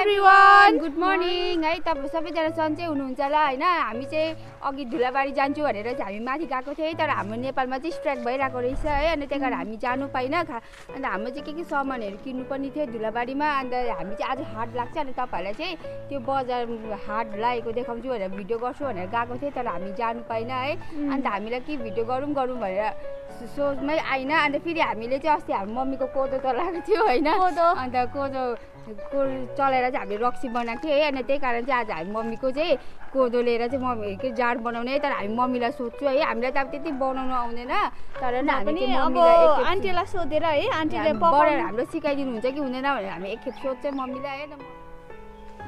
Everyone good morning है तपाईँ सबैजना सन्चै हुनुहुन्छ होला होइन? हामी चाहिँ अघि धुलाबारी जान्छु भनेर चाहिँ हामी माथि गएको थियौँ तर हाम्रो नेपालमा चाहिँ स्ट्राइक भइरहेको रहेछ है? अनि त्यही कारण हामी जानु पाइनँ खा अन्त हाम्रो चाहिँ के के सामानहरू किन्नु पनि थियो धुलाबारीमा अन्त हामी चाहिँ आज हाट लाग्छ अनि तपाईँहरूलाई चाहिँ त्यो बजार हाट लागेको देखाउँछु भनेर भिडियो गर्छु भनेर गएको थिएँ तर हामी जानु पाइनँ है? अन्त हामीलाई के भिडियो गरौँ गरौँ भनेर सोचमै आइन। अन्त फेरि हामीले चाहिँ अस्ति हाम्रो मम्मीको कोदो चलाएको थियो होइन? कोदो। अन्त कोदो को चलाएर चाहिँ हामीले रक्सी बनाएको थियो है? अनि त्यही कारण चाहिँ आज हामी मम्मीको चाहिँ कोदो लिएर चाहिँ मम्मी के जाड बनाउने है तर हामी मम्मीलाई सोध्छु है? हामीलाई त अब त्यति बनाउनु आउँदैन। तर पनि अब आन्टीलाई सोधेर है? आन्टीले पकाउनु हाम्रो सिकाइदिनु हुन्छ कि हुँदैन भनेर हामी एकखेप सोध्छौँ मम्मीलाई है?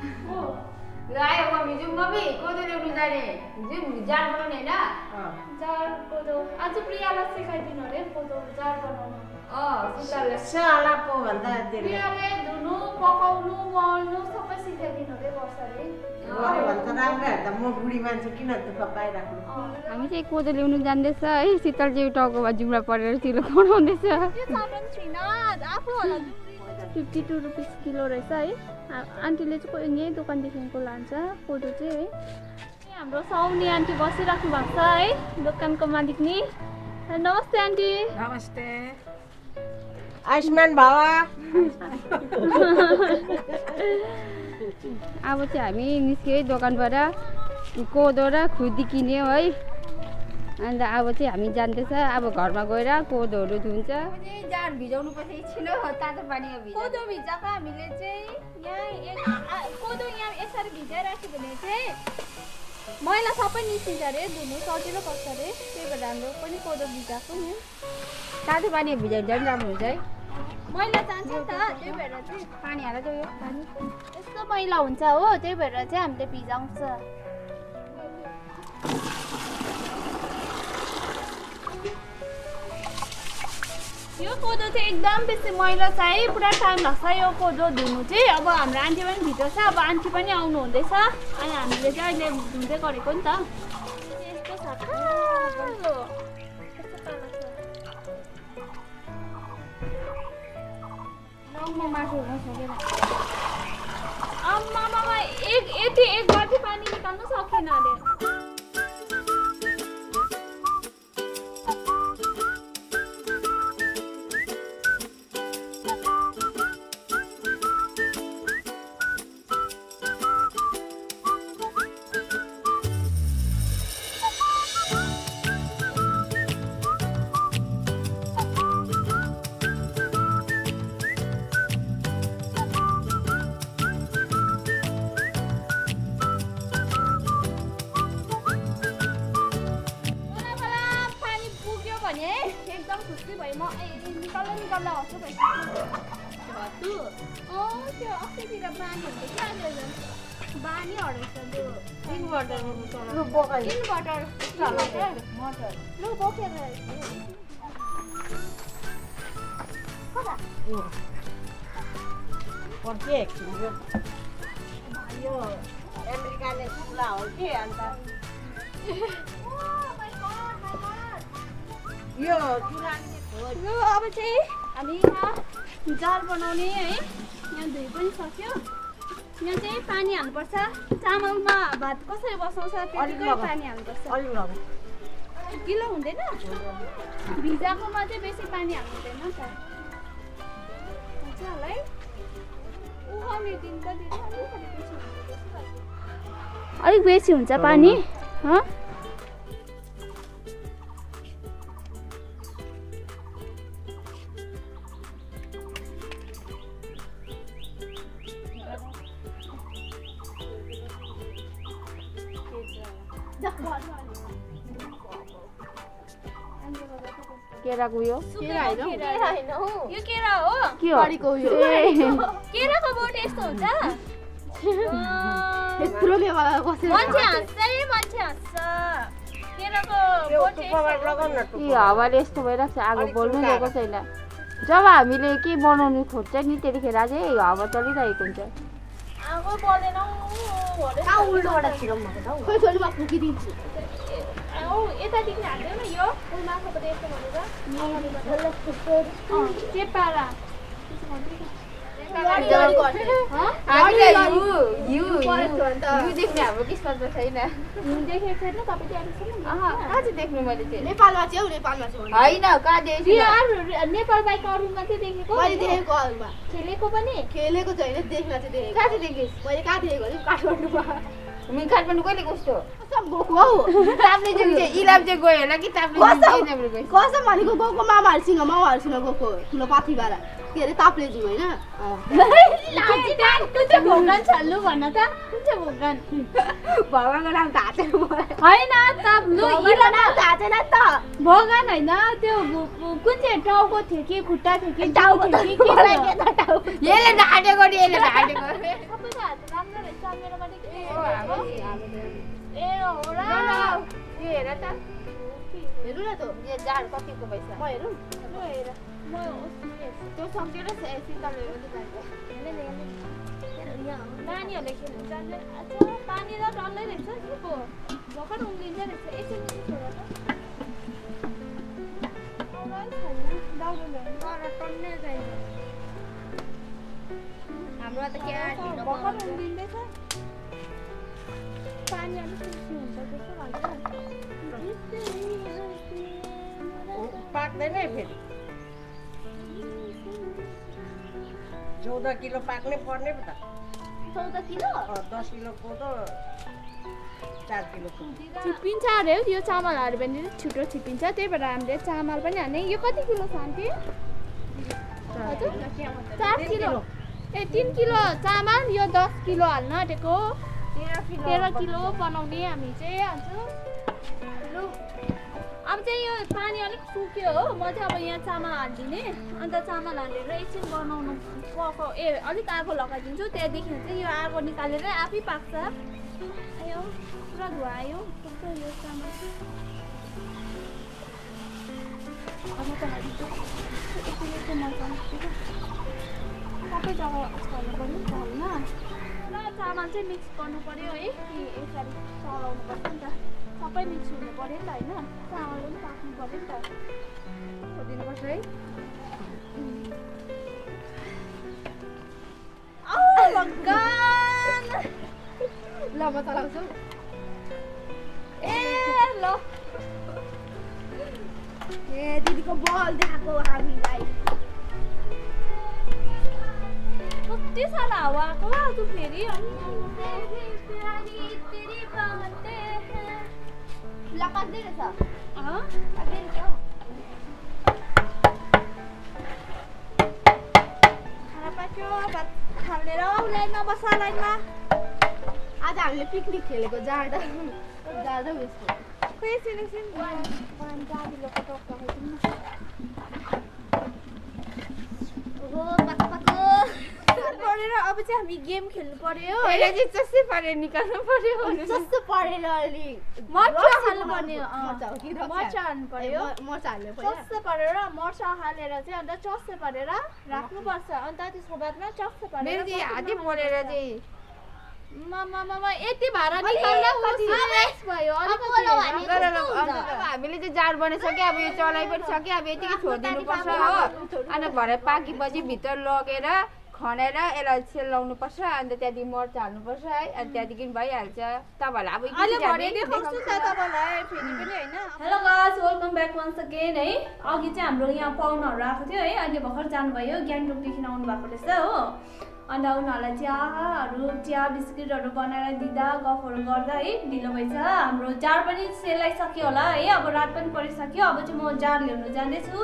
आयो मम्मी जाउँ मम्मी कोदो ल्याउनु जाने जाउँ जाड बनाउने होइन जार कोदो आज प्रियालाई सिकाइदिनु अरे कोदो जार बनाउनु साला पो भन्दा प्रियाले धुनु पकाउनु मल्नु सबै सिकाइदिनु अरे वर्षले हामी चाहिँ कोदो ल्याउनु जान्दैछ है शीतलजी टाउकोमा जुम्रा परेर चिलो बनाउँदैछ फिफ्टी टू रुपिस किलो रहेछ है। आ- आन्टीले चाहिँ कोही यहीँ दोकानदेखिको लान्छ कोदो चाहिँ है। हाम्रो साउनी आन्टी बसिराख्नु भएको छ है दोकानको मालिक नि। नमस्ते आन्टी। नमस्ते। आयुष्मान बाबा। अब चाहिँ हामी निस्क्यो है दोकानबाट। कोदो र खुदी किन्यो है। अन्त अब चाहिँ हामी जान्दैछ अब घरमा गएर कोदोहरू धुन्छ। जाड भिजाउनु पर्छ एकछिन तातो पानीमा कोदो भिजाएको हामीले चाहिँ यहाँ कोदो यहाँ यसरी भिजाइराख्यो भने चाहिँ मैला सबै निस्किन्छ अरे धुनु सजिलो पर्छ अरे। त्यही भएर हाम्रो पनि कोदो भिजाएको नि। तातो पानीमा भिजायो झन् राम्रो हुन्छ है। मैला जान्छ नि त त्यही भएर चाहिँ पानी हाल जाऊ यो पानी यस्तो मैला हुन्छ हो त्यही भएर चाहिँ हामीले भिजाउँछ। कोदो चाहिँ एकदम बेसी मैला छ है पुरा टाइम लाग्छ यो कोदो धुनु चाहिँ। अब हाम्रो आन्टी पनि भित्र छ अब आन्टी पनि आउनु हुँदैछ अनि हामीले चाहिँ अहिले धुँदै गरेको नि त। यस्तो छ आम्मामामा एक यति एक बाल्टी पानी निकाल्नु सकेन अरे। भने एकदम खुसी भयो म ए निकाल्दा निकाल्दा हँसु भइसक्यो अँ त्यो अस्तितिर बानी हुन्थ्यो क्या अहिले झन् बानी हराउँछ त्यो इन्भर्टर इन्भर्टर मटर लु बोकेर एकछिन यो यो अमेरिकाले हो कि अन्त यो लु अब चाहिँ हामी यहाँ जार बनाउने है। यहाँ धुइ पनि सक्यो। यहाँ चाहिँ पानी हाल्नुपर्छ। चामलमा भात कसरी बसाउँछ त्यतिकै। पानी हाल्नुपर्छ। गिलो हुँदैन। भिजाएकोमा चाहिँ बेसी पानी हाल्नु हुँदैन त। हुन्छ होला है। उखाउने दिन त। अलिक बेसी हुन्छ पानी। केराको उयो केरा होइन यो केरा हो के हो ए केराको बोट यस्तो हुन्छ मान्छे हाँस्छ है मान्छे हाँस्छ केराको त्यो बोट टुप्पोमा यस्तो हावाले भइरहेको छ आगो बोल्नु दिएको छैन जब हामीले के बनाउनु खोज्छ नि त्यतिखेर चाहिँ हावा चलिरहेको हुन्छ त हौ औ यतादेखि हाल्दैन यो ऊ माथिबाट यस्तो भनेर अँ, चेपारा नेपाल बाहेक अरूमा चाहिँ देखेको मैले देखेको अरूमा खेलेको पनि खेलेको होइन देख्न चाहिँ देखेको कहाँ चाहिँ देखिस् मैले कहाँ देखेको भने काठमाडौँमा हामी काठमाडौँ कहिले कस्तो कसम भनेको गएको मामाहरूसँग मामाहरूसँग गएको ठुलो पाथीबाट के अरे होइन भोगान छल्लु भन त कुन चाहिँ भोगान भगवान्को नाम थाहा छैन मलाई होइन ताप्लु थाहा छैन त भोगान होइन त्यो कुन चाहिँ टाउको थियो कि खुट्टा थियो कि टाउको जिउ थियो कि यसले ढाँटेको नि यसले ढाँटेको सबैको हात राम्रो रहेछ मेरोबाट के ओ, हाम्रो- ए हो र यो हेर त हेर्नु न त यो जाड कतिको पैसा म हेरौँ म त्यो पनि जान्छ। नानीहरूले खेल्नु जान्छ पानी त डल्लै रहेछ के पो भर्खर रहेछ एकछिन छोरा। हाम्रो त भर्खर बनाउँछ। उम्लिँदैछ पानी अलिक बेसी हुन्छ जस्तो लाग्छ पाक्दैन है फेरि। चौध किलो पाक्नै पर्ने पो त। चौध किलो? दस किलो कोदो चार किलो छिप्पिन्छ अरे हौ यो चामल हाल्यो भने चाहिँ छिटो छिप्पिन्छ त्यही भएर हामीले चामल पनि हाल्ने यो कति किलो खान्थे हजुर। चार किलो। ए तिन किलो चामल यो दस किलो हाल्न आँटेको तेह्र किलो बनाउने हामी चाहिँ लु अब चाहिँ यो पानी अलिक सुक्यो हो। म चाहिँ अब यहाँ चामल हालिदिने। अन्त चामल हालेर एकछिन बनाउनु पकाउ ए अलिक आगो लगाइदिन्छु। त्यहाँदेखि चाहिँ यो आगो निकालेर आफै पाक्छ। आयो पुरा धुवा आयो कस्तो यो चामल सबै जग्गा र चामल चाहिँ मिक्स गर्नु पऱ्यो है। यसरी चलाउनु पर्छ नि त। सबै मिक्स हुनु। पऱ्यो नि त होइन चामल पनि पाक्नु पऱ्यो नि त दिनुपर्छ है औ भगवान् ल म चलाउँछु ए ल ए दिदीको बल देखाएको हामीलाई कति साह्रो हावा आएको आज फेरि खाना पाक्यो खालेर आऊ लाइनमा बस लाइनमा आज हामीले पिकनिक खेलेको उयसको खोइ एकछिन एकछिन पानी दाजुलोको टक्क खाइदिउँ न ओहो पाक्यो पाक्यो पढेर अब चाहिँ हामी गेम खेल्नु पर्यो चाहिँ पारेर निकाल्नु पर्यो। जस्तो परेर अलि। मर्चा हाल्नु पर्ने। मर्चा हाल्नु? पर्यो। मर्चा हाल्नु पर्यो। चस्से परेर मर्चा हालेर चाहिँ अन्त चस्से परेर राख्नुपर्छ। अन्त त्यसको बादमा चस्से परेर हातै चाहिँ। यति भाडा अलिक हामीले चाहिँ जाड बनाइसक्यो अब यो चलाइ पनि सक्यो अब यतिकै छोडिदिनु पर्छ हो। अन्त भरे पाकेपछि भित्र लगेर खनेर यसलाई सेलाउनु पर्छ अन्त त्यहाँदेखि मर्च हाल्नुपर्छ है अनि त्यहाँदेखि भइहाल्छ। तपाईँहरूलाई अब hello guys welcome back once again है। अघि चाहिँ हाम्रो यहाँ पाहुनाहरू आएको थियो है। अहिले भर्खर जानुभयो गान्तोकदेखि आउनु भएको रहेछ हो। अन्त उनीहरूलाई चियाहरू चिया बिस्किटहरू बनाएर दिँदा गफहरू गर्दा है ढिलो भएछ। हाम्रो जार पनि सेलाइसक्यो होला है। अब रात पनि परिसक्यो। अब चाहिँ म जार ल्याउनु जाँदैछु।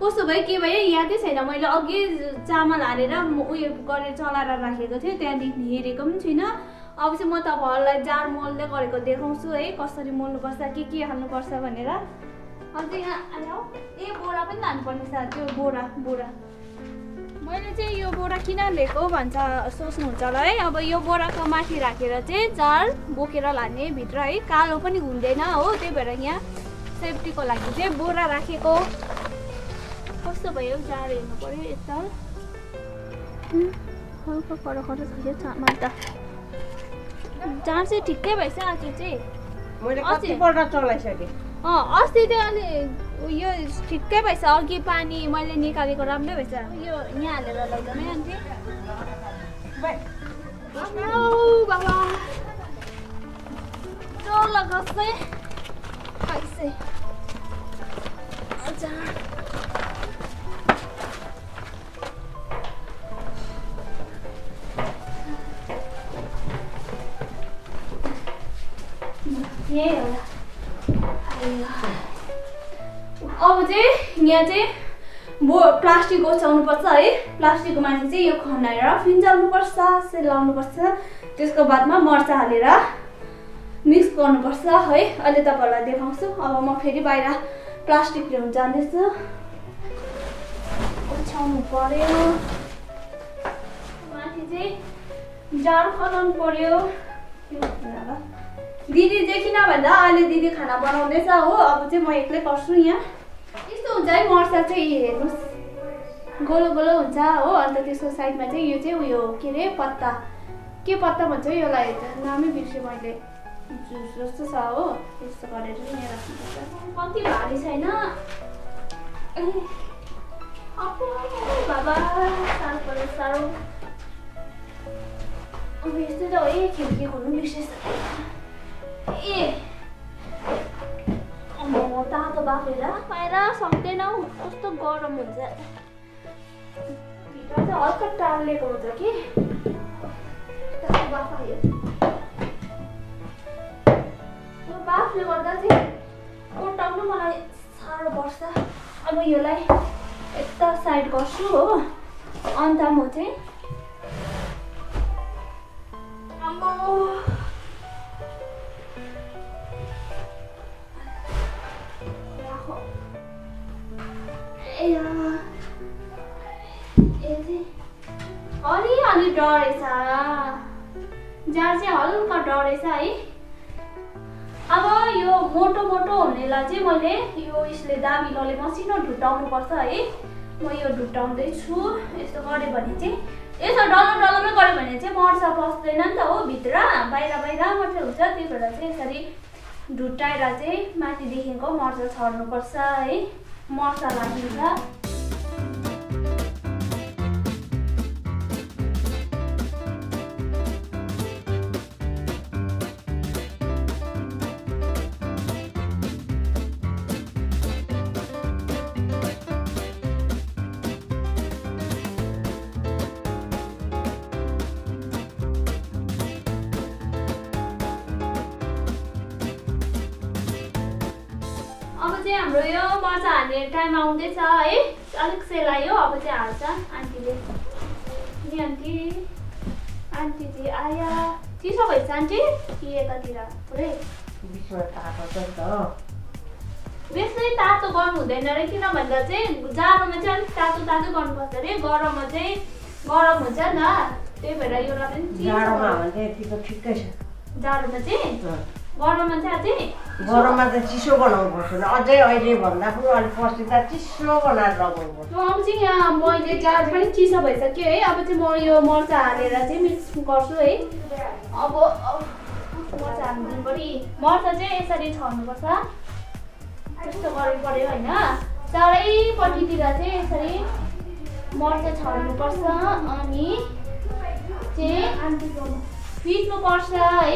कस्तो भयो के भयो यादै छैन। मैले अघि चामल हालेर उयो गरेर चलाएर राखेको थिएँ त्यहाँदेखि हेरेको पनि छुइनँ। अब चाहिँ म तपाईँहरूलाई जार मोल्दै गरेको देखाउँछु है कसरी मोल्नुपर्छ के के हाल्नुपर्छ भनेर। अन्त यहाँ ए बोरा पनि लानुपर्ने छ त्यो बोरा बोरा। मैले चाहिँ यो बोरा किन लिएको भन्छ सोच्नुहुन्छ होला है। अब यो बोराको माथि राखेर चाहिँ जार बोकेर लाने भित्र है कालो पनि हुँदैन हो। त्यही भएर यहाँ सेफ्टीको लागि चाहिँ बोरा राखेको। कस्तो भयो जाडो हेर्नु पऱ्यो एकताल हल्का कडा कडा छ क्या चामल त जाँड चाहिँ ठिकै भएछ आज चाहिँ अँ अस्ति त्यो अलि यो ठिकै भएछ अघि पानी मैले निकालेको राम्रै भएछ यो यहाँ हालेर लगाउँदैन आन्टी यही होला। अब चाहिँ यहाँ चाहिँ बो प्लास्टिक ओछ्याउनुपर्छ है प्लास्टिकको माथि चाहिँ यो खनाएर फिन्जाल्नुपर्छ सेलाउनुपर्छ त्यसको बादमा मर्चा हालेर मिक्स गर्नुपर्छ है अहिले तपाईँहरूलाई देखाउँछु अब म फेरि बाहिर प्लास्टिक ल्याउनु जाँदैछु ओछ्याउनु पर्यो माथि चाहिँ जाडो खनाउनु पर्यो दिदी चाहिँ किन भन्दा अहिले दिदी खाना बनाउँदैछ हो अब चाहिँ म एक्लै गर्छु यहाँ। यस्तो हुन्छ है मर्चा चाहिँ हेर्नुहोस्। गोलो गोलो हुन्छ हो अन्त त्यसको साइडमा चाहिँ यो चाहिँ उयो के अरे पत्ता। के पत्ता भन्छ यसलाई नामै बिर्सेँ मैले। जुस जस्तो छ हो त्यस्तो गरेर राख्नुपर्छ। कति भारी छैन? बाबा साह्रो पऱ्यो साह्रो। अब यस्तो त है खिड्की खोल्नु बिर्सेछ ए। तातो बाफेर पाएर सक्दैनौ। कस्तो गरम हुन्छ। भित्र चाहिँ हल्का टालिएको हुन्छ कि। बाफ आयो यो बाफले गर्दा चाहिँ कोटाउनु मलाई साह्रो पर्छ। अब यसलाई यता साइड गर्छु हो। अन्त म चाहिँ। डढेछ। जाँड चाहिँ हल्का डढेछ है। अब यो मोटो मोटो हुनेलाई चाहिँ मैले यो यसले दामिलोले मसिनो ढुटाउनुपर्छ है। म यो ढुटाउँदैछु यस्तो गऱ्यो भने चाहिँ यसो डल्लो डल्लोमै गऱ्यो भने चाहिँ मर्चा पस्दैन नि त हो भित्र। बाहिर बाहिर मात्रै हुन्छ। त्यही भएर चाहिँ यसरी ढुटाएर चाहिँ माथिदेखिको मर्चा छर्नुपर्छ है। मर्चा लागिन्छ चाहिँ हाम्रो यो मर्चा हाल्ने टाइम आउँदैछ। है अलिक सेलायो अब चाहिँ हाल्छ। आन्टीले। नि आन्टी आन्टी। चाहिँ आया। चिसो भएछ आन्टी? कि यतातिर? पुरै। बेसी तातो गर्नु हुँदैन अरे किन भन्दा चाहिँ जाडोमा चाहिँ अलिक तातो तातो गर्नुपर्छ अरे गरममा चाहिँ गरम हुन्छ नि त। त्यही भएर यो पनि जाडोमा चाहिँ? गरममा चाहिँ अझै गरममा त चिसो बनाउनु पर्छ अझै अहिले भन्दा पनि अलिक पछि त चिसो बनाएर लगाउनु पर्छ। अब चाहिँ यहाँ मैले जाड पनि चिसो भइसक्यो है। अब चाहिँ म यो मर्चा हालेर चाहिँ मिक्स गर्छु है। अब मर्चा हाल्नु पऱ्यो मर्चा चाहिँ यसरी छर्नुपर्छ। त्यस्तो गर्नु पऱ्यो होइन। चारैपट्टितिर चाहिँ यसरी मर्चा छर्नुपर्छ अनि चाहिँ फिट्नुपर्छ है।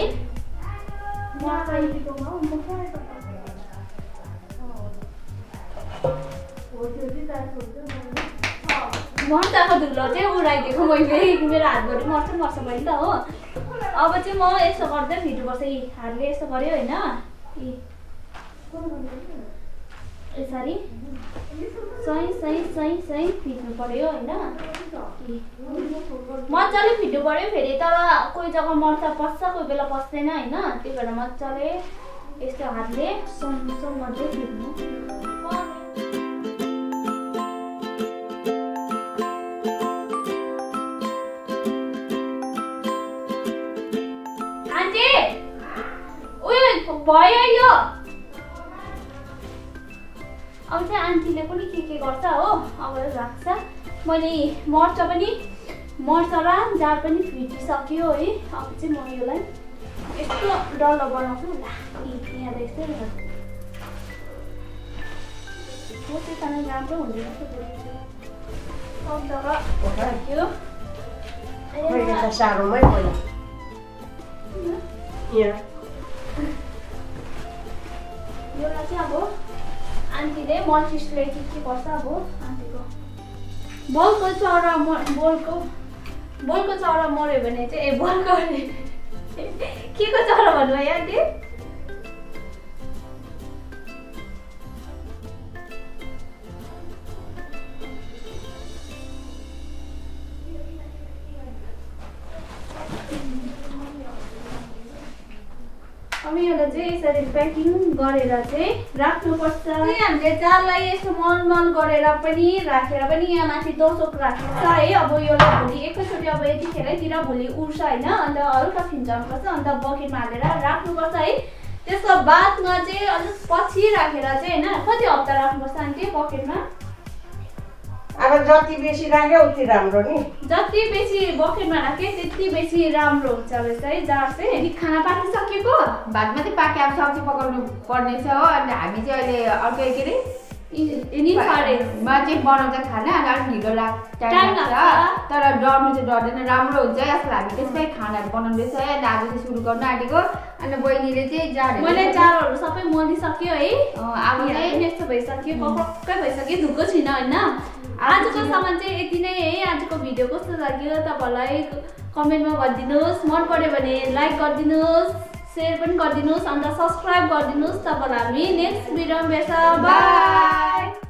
मर्चाको धुलो चाहिँ उडाइदिएको मैले मेरो हातबाट मर्छ मर्छ मैले त हो अब चाहिँ म यसो गर्दै फिट्नुपर्छ यी हातले यसो गऱ्यो होइन यसरी सही सही सही सही फिट्नु पऱ्यो होइन। मजाले फिट्नु पऱ्यो फेरि तर कोही जग्गा मर्चा पस्छ कोही बेला पस्दैन होइन? त्यही भएर मजाले यस्तो हातले गर्दै फिट्नु आन्टी! उयो भयो यो। अब चाहिँ आन्टीले पनि के के गर्छ हो? अब राख्छ। मैले मर्चा पनि मर्चा र पनि फिटिसक्यो है। अब चाहिँ म यसलाई यस्तो डल्लो बनाउँछु ला यहाँ त यस्तै कारण राम्रो हुँदैन एउटा चाहिँ अब आन्टीले मल्टिस्टले के के गर्छ अब आन्टीको। बलको चरा म बलको बलको चरा मऱ्यो भने चाहिँ ए बलको के को चरा भन्नुभयो आन्टी? यसरी प्याकिङ गरेर चाहिँ राख्नुपर्छ। अनि हामीले चारलाई यसो मलमल गरेर पनि राखेर पनि यहाँ माथि दोसोक राखेको छ है। अब यसलाई भोलि एकैचोटि अब यतिखेरैतिर भोलि उड्छ होइन। अन्त हल्का फिन्जाउनुपर्छ अन्त बकेटमा हालेर राख्नुपर्छ है। त्यसको बादमा चाहिँ अलिक पछि राखेर चाहिँ होइन। कति हप्ता राख्नुपर्छ आन्टी बकेटमा? अब जति बेसी राख्यो उति राम्रो नि। जति बेसी बकेटमा राख्यो त्यति बेसी राम्रो हुन्छ रहेछ है जार चाहिँ। अनि खाना पाकिसकेको भात मात्रै पाके अब सब्जी पकाउनु पर्ने छ हो। अनि हामी चाहिँ अहिले अर्कै के अरे निफारेन्स मा चाहिँ बनाउँछ खाना अलिक ढिलो लाग् Time टाइम लाग्छ। लाग्छ। तर डर्नु चाहिँ डर्दैन राम्रो हुन्छ आजकल हामी त्यसमै खानाहरू बनाउँदैछ है अनि आज चाहिँ सुरु गर्नु आँटेको। अनि बहिनीले चाहिँ जाडहरू मैले चारोहरू सबै मलिसक्यो है। अब अब चाहिँ यस्तो भइसक्यो पक्कै भइसक्यो धुएको छुइनँ होइन? आजको सामान चाहिँ यति नै है। आजको भिडियो कस्तो लाग्यो तपाईँहरूलाई कमेन्टमा भनिदिनुहोस्। मन पऱ्यो भने लाइक गरिदिनुहोस्। सेयर पनि गरिदिनुहोस् अन्त सब्सक्राइब गरिदिनुहोस् तपाईँलाई हामी नेक्स्ट भिडियोमा भेट्छ। बाई